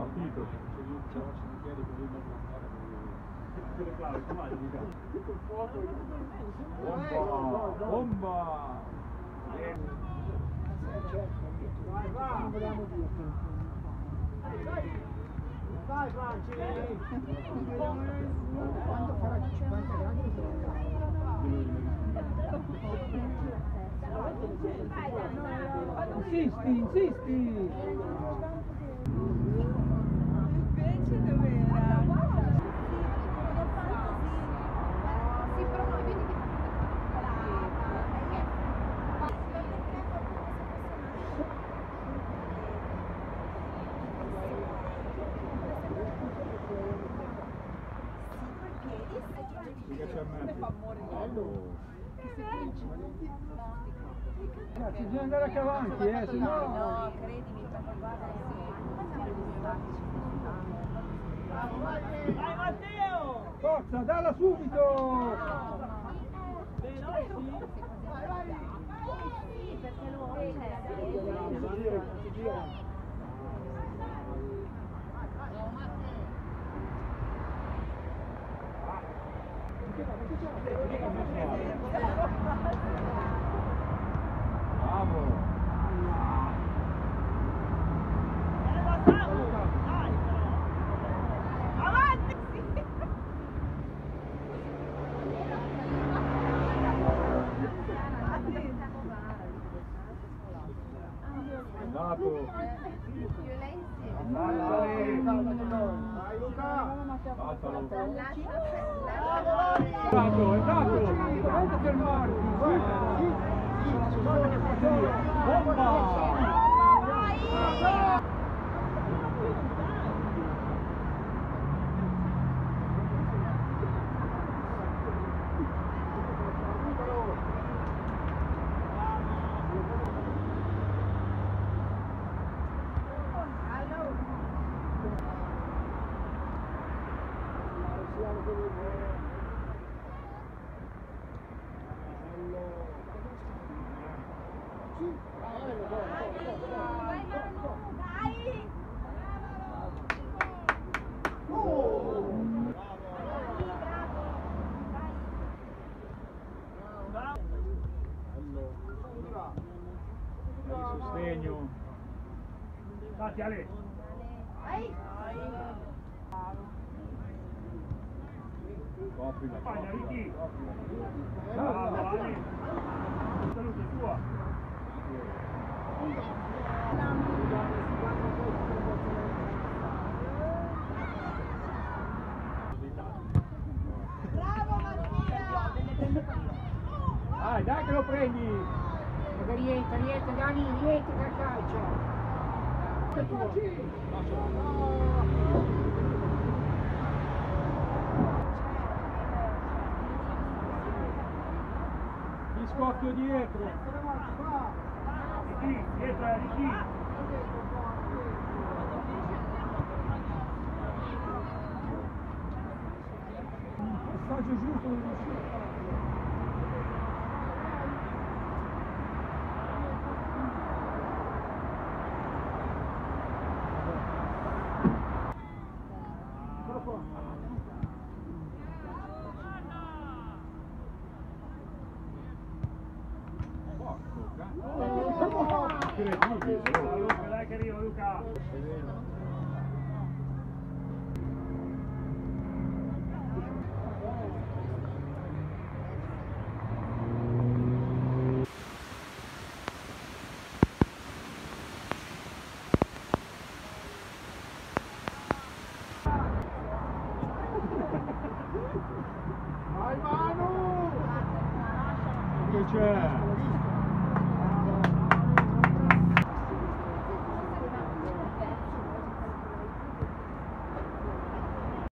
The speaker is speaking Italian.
Partito. Bomba! Bomba! Vai Franci! Quando farà 50 gradi Insisti, insisti! Sì, Ragazzi, bisogna andare anche avanti, eh, se no... No, credimi, guarda Vai Matteo! Forza, dalla subito! Veloci! perché lo Bravo! Viene passato! Dai però! Avanti! Andato! Vai Luca! Lascialo! È andato, è andato! Dovete fermarti! Bomba! Sostegno! Dati Ale! Copri la Spagna, Ricky! copri. Bravo Ale! Salute tua! Dai, dai che lo prendi! Rientra, rientra Dani, rientra per calcio! Gli scoppio dietro! Ricky! Dietro a Ricky! Passaggio giusto non riuscito. Porco cazzo! Incredibile! Luca, dai?